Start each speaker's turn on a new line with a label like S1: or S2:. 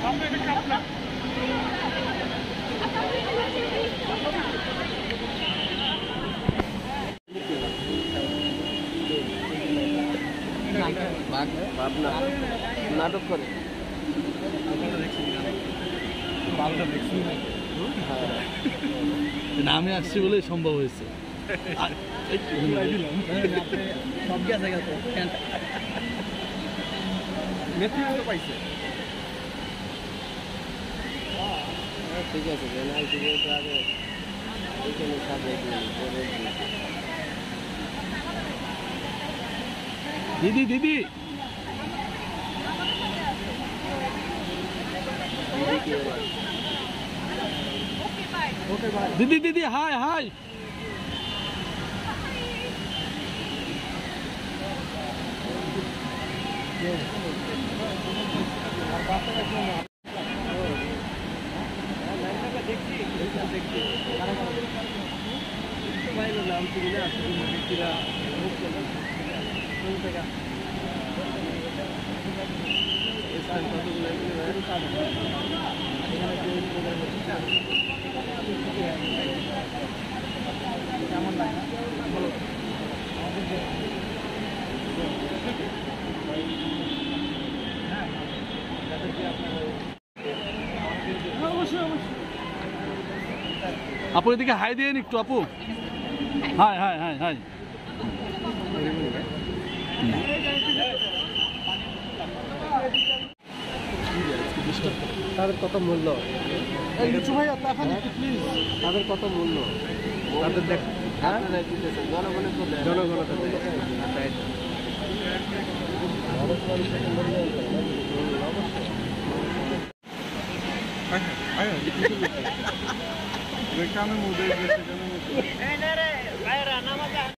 S1: সামনে
S2: ভাবনা। নাটক করে।
S3: নামে আসছি বলেই সম্ভব হয়েছে।
S1: সব গেছে গেছে। পাইছে।
S2: ঠিক আছে আগে এখানে সাথে
S3: দিদি দিদি! দিদি দিদি হাই হাই।
S2: নাম
S3: আপু এদিকে হাই দিয়ে একটু আপু। Hi hi hi hi.
S2: তাদের কত মূল্য? তাদের কত মূল্য? তাদের দেখ জনগণের জনগণের
S4: Reklamı mı ödeyeceksin? Nereye? Hayır anlamadım.